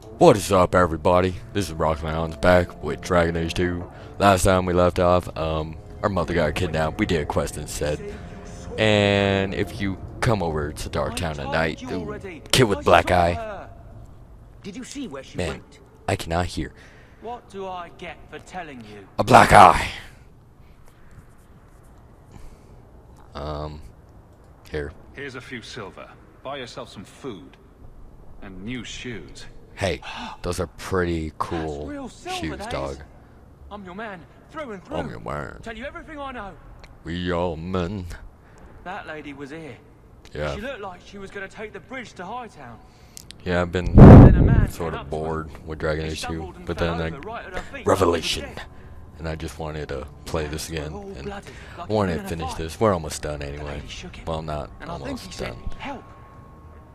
What is up, everybody? This is Rockman back with Dragon Age 2. Last time we left off, um, our mother got kidnapped. We did a quest instead. And if you come over to Darktown at night, the kid with black eye, Did you see where she man, went? I cannot hear. What do I get for telling you? A black eye. Um, here. Here's a few silver. Buy yourself some food. And new shoes. Hey, those are pretty cool shoes, dog. I'm your man, through and through. I'm your man. Tell you everything I know. We all men. That lady was here. Yeah. She looked like she was going to take the bridge to Hightown. Yeah, I've been Then a man sort of up to her. bored with Dragon Age 2, but then I right at her feet, Revelation, like he was dead. and I just wanted to play this again, and I wanted to finish this. We're almost done anyway. lady shook him. Well, not And I think he almost done.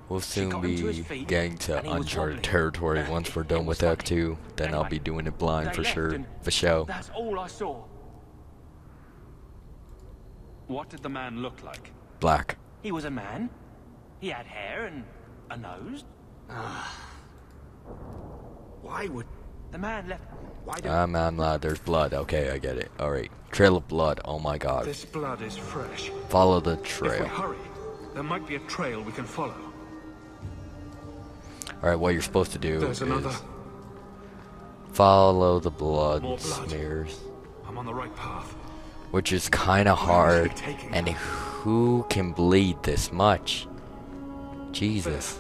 Help. We'll soon got him to his be feet, getting to and he was uncharted territory once we're done with Act funny. 2. Then I'll be doing it blind for sure, and for show. That's all I saw. What did the man look like? Black. He was a man. He had hair and a nose. Why would? The man left. Why did? I'm, I'm loud. There's blood. Okay, I get it. Alright. Trail of blood. Oh my god. This blood is fresh. Follow the trail. If we trail. hurry, there might be a trail we can follow. Alright, what you're supposed to do There's another. is follow the blood blood. smears. I'm on the right path. which is kind of hard. And who can bleed this much? Jesus.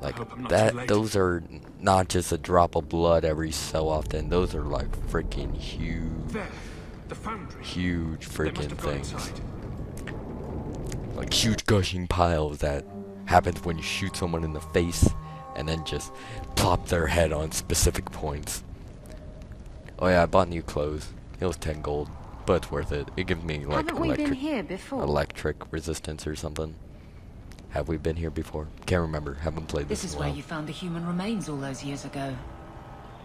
Like hope I'm not too that those are not just a drop of blood every so often. Those are like freaking huge There, the foundry. huge freaking things. inside. Like huge gushing piles that happens when you shoot someone in the face and then just plop their head on specific points. Oh yeah, I bought new clothes. It was 10 gold, but it's worth it. It gives me like Haven't we electric here before? electric resistance or something. Have we been here before? Can't remember. Haven't played this, This is in a where you found the human remains all those years ago.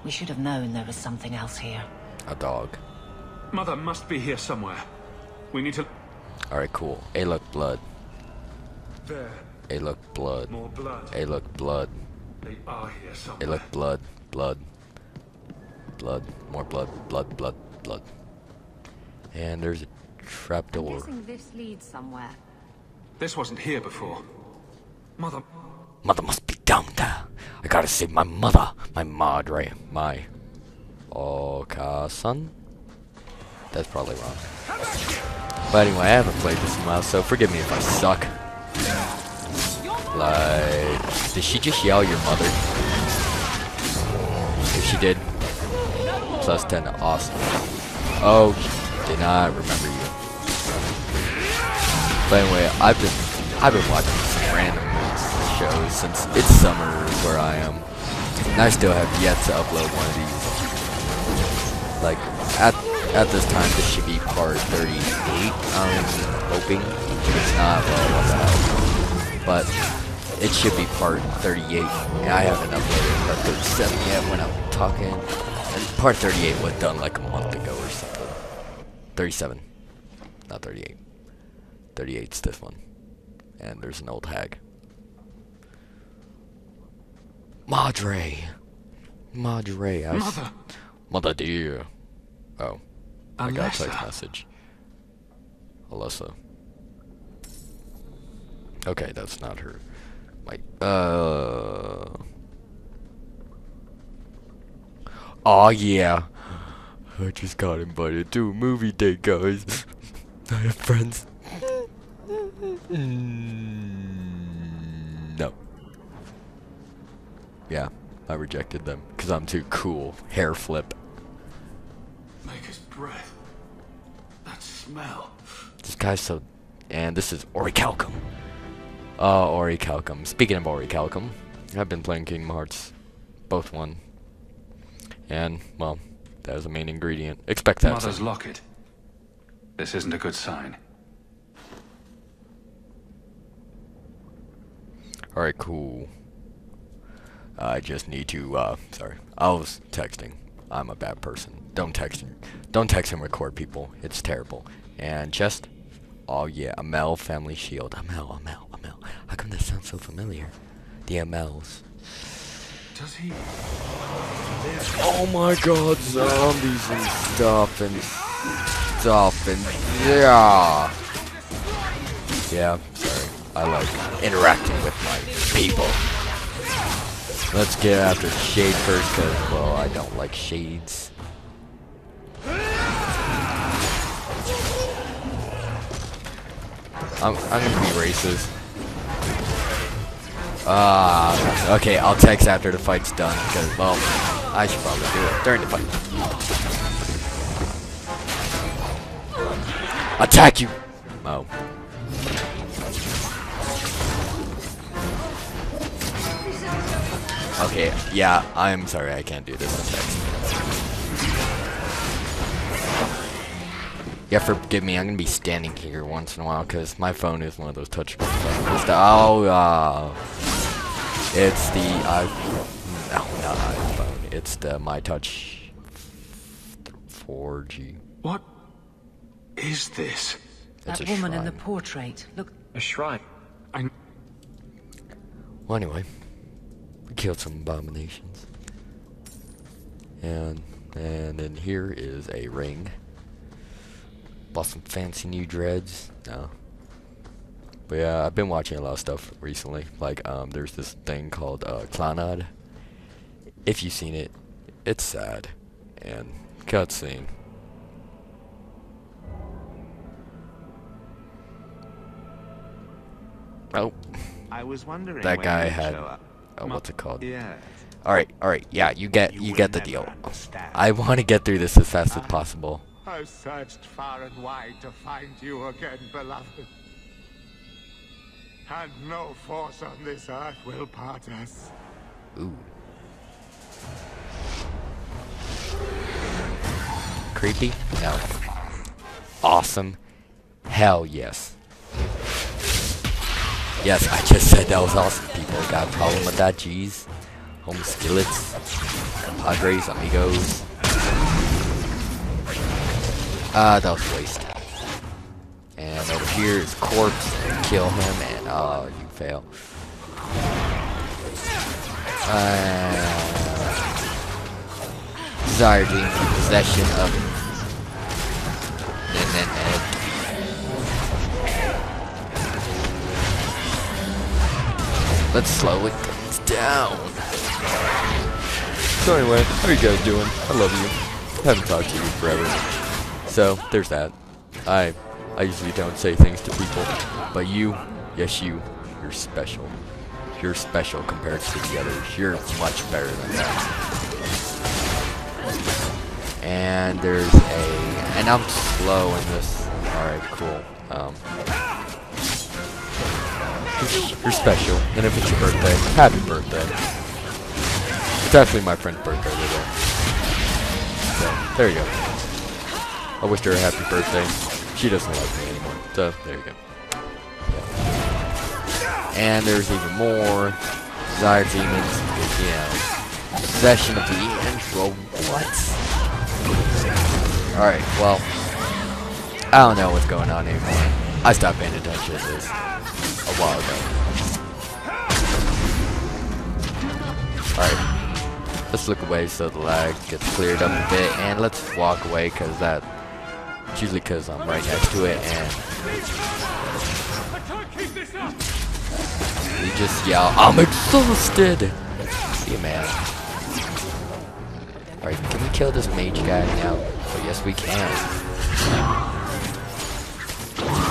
We should have known there was something else here. A dog. Mother must be here somewhere. We need to. Alright, cool. Hey, look, blood. There, Hey, look, blood. more blood. Hey, look, blood. They are here Hey, somewhere. look, blood. Blood. Blood. More blood. Blood, blood, blood. And there's a trap I'm door. guessing this leads somewhere. This wasn't here before. Mother, Mother must be down there. I gotta save my mother. My madre. My. Okasan? That's probably wrong. But anyway, I haven't played this in a while, so forgive me if I suck. Like, did she just yell your mother? If she did, plus 10, awesome. Oh, did not remember you. But anyway, I've been, I've been watching some random shows since it's summer where I am. And I still have yet to upload one of these. Like, at, at this time, this should be part 38, I'm hoping. If it's not, well, what the hell. But, it should be part 38, and I haven't uploaded part 37 yet when I'm talking. And part 38 was done like a month ago or something. 37. Not 38. 38's this one. And there's an old hag. Madre. Madre. I Mother. Mother dear. Oh. I got a text Alessa. message. Alyssa. Okay, that's not her. My uh. Oh yeah. I just got invited to a movie date, guys. I have friends. Mm, no. Yeah, I rejected them because I'm too cool. Hair flip. Maker's breath. That smell. This guy's so. And this is Orichalcum. Uh, Orichalcum. Speaking of Orichalcum, I've been playing Kingdom Hearts. Both one. And, well, that is the main ingredient. Expect that. Mother's soon. locket. This isn't a good sign. Alright, cool. I just need to, uh, sorry. I was texting. I'm a bad person. Don't text and, don't text and record people. It's terrible. And just, oh yeah, Amell Family Shield. Amell, Amell, How come that sounds so familiar? The Amells. Does he? Oh my god, zombies and stuff and stuff and yeah. Yeah, sorry. I like interacting with my people. Let's get after Shade first, because, well, I don't like Shades. I'm, I'm gonna be racist. Ah, okay, I'll text after the fight's done, because, well, I should probably do it during the fight. Attack you! Oh. Okay, yeah, I'm sorry, I can't do this on text. Yeah, forgive me, I'm gonna be standing here once in a while, because my phone is one of those touch phones. Oh, uh, it's the, uh, no, not iPhone, it's the My Touch 4G. What is this? It's that a woman in the portrait. Look, A shrine. I Well, anyway, we killed some abominations, and and then here is a ring. Bought some fancy new dreads. No, but yeah, I've been watching a lot of stuff recently. Like, um, there's this thing called uh, Clannad. If you've seen it, it's sad, and cutscene. Oh, I was wondering that guy had. Oh, what's it called? Yeah. All right, all right, yeah, you get You you get the deal. understand. I want to get through this as fast as possible. I've searched far and wide to find you again, beloved. And no force on this earth will part us. Ooh. Creepy? No. Awesome? Hell yes. Yes, I just said that was awesome. People got a problem with that, jeez. Home skillets, padres, amigos. Ah, that was waste. And over here is corpse. Kill him, oh, you fail. Uh, desire gain possession of. Then Ed. Let's slow it down. So anyway, how you guys doing? I love you. Haven't talked to you forever. So there's that. I I usually don't say things to people, but you, yes you, you're special. You're special compared to the others. You're much better than them. And there's a, and I'm slow in this. All right, cool. Um, you're, you're special, and if it's your birthday, happy birthday. It's actually my friend's birthday today. So there you go. I wish her a happy birthday. She doesn't like me anymore. So there you go. And there's even more. Desire demons, know. Possession of the intro. What? Alright, well. I don't know what's going on anymore. I stopped paying attention to this a while ago. Alright. Let's look away so the lag gets cleared up a bit. And let's walk away because that. Usually because I'm right next to it and just yell, I'm exhausted! See, man. Alright, can we kill this mage guy now? Oh, yes, we can.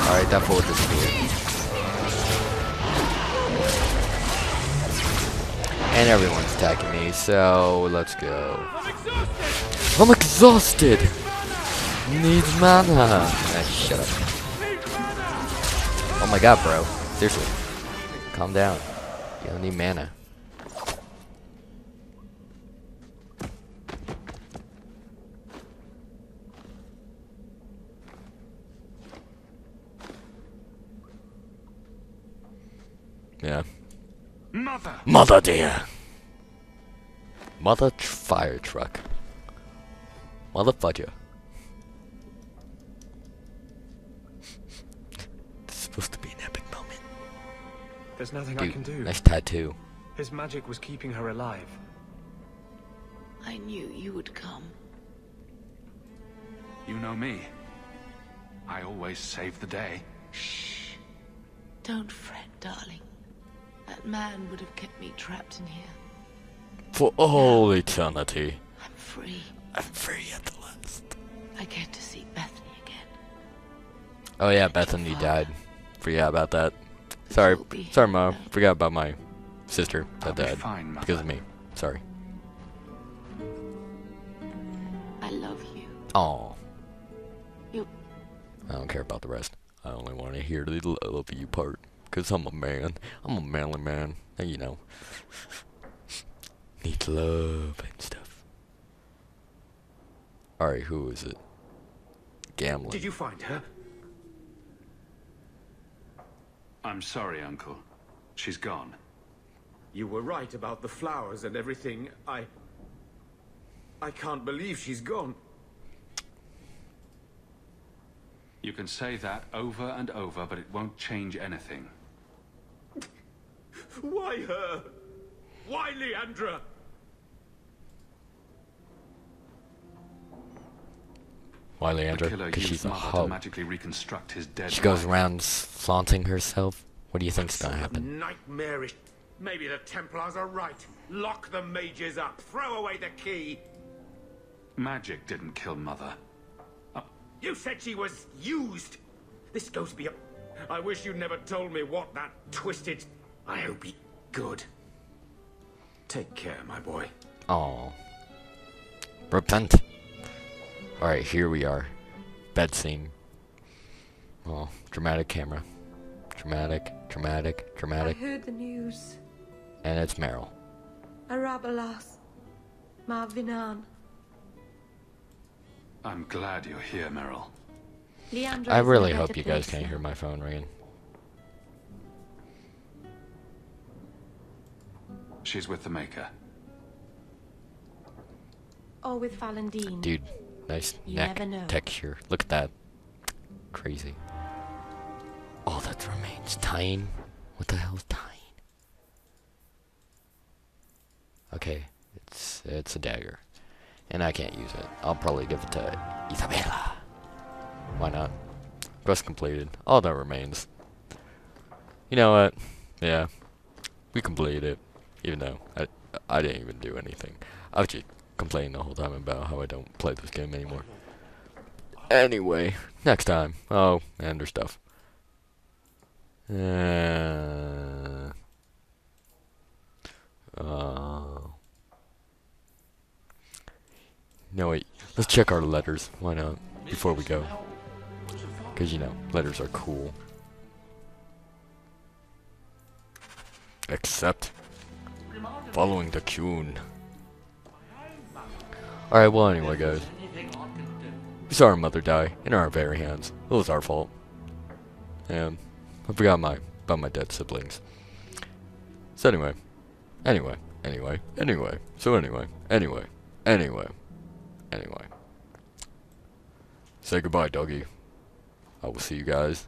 Alright, that fool disappeared. And everyone's attacking me, so let's go. I'm exhausted! Needs mana! Ah, shut up. Oh my god, bro. Seriously. Calm down. You don't need mana. Yeah. Mother! Mother dear. Mother tr fire truck. Mother fudger. There's nothing I can Dude, do. nice tattoo. His magic was keeping her alive. I knew you would come. You know me. I always save the day. Shh. Don't fret, darling. That man would have kept me trapped in here. For all eternity. I'm free. I'm free at the last. I get to see Bethany again. Oh yeah, Bethany died. Forgot about that. Sorry, sorry, Mom. Forgot about my sister I'll that be died fine, because of me. Sorry. I love you. Oh, You. I don't care about the rest. I only want to hear the love you part. Cause I'm a man. I'm a manly man. And you know. Need love and stuff. Alright, who is it? Gamlen. Did you find her? I'm sorry, Uncle. She's gone. You were right about the flowers and everything. I... I can't believe she's gone. You can say that over and over, but it won't change anything. Why her? Why Leandra? Why Leandra? Because she's a Mother to hoe. reconstruct his dead She goes around flaunting herself. What do you think's gonna happen? Nightmarish. Maybe the Templars are right. Lock the mages up. Throw away the key. Magic didn't kill Mother. Uh, you said she was used. This goes beyond. I wish you'd never told me what that twisted. I hope he good. Take care, my boy. Oh. Repent. Alright, here we are. Bed scene. Oh, dramatic camera. Dramatic, dramatic, dramatic. I heard the news. And it's Merrill. Arabalas. Marvinan. I'm glad you're here, Merrill. Leandra I is in a really hope you guys can't hear my phone ringing. She's with the Maker. Or with Falon'Din. Dude, nice You neck texture. Look at that. Crazy. All that remains. Tyne? What the hell is Tyne? Okay, it's it's a dagger. And I can't use it. I'll probably give it to Isabella. Why not? Quest completed. All that remains. You know what? Yeah. We completed it. Even though I I didn't even do anything. I was just complaining the whole time about how I don't play this game anymore. Anyway, next time. Oh, and there's stuff. Uh, uh, no, wait. Let's check our letters. Why not? Before we go. Because, you know, letters are cool. Except following the tune. Alright, well, anyway, guys. We saw our mother die in our very hands. It was our fault. And I forgot my about my dead siblings. So anyway, anyway, anyway, anyway. So anyway, anyway, anyway, anyway. Say goodbye, doggy. I will see you guys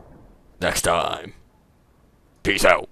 next time. Peace out.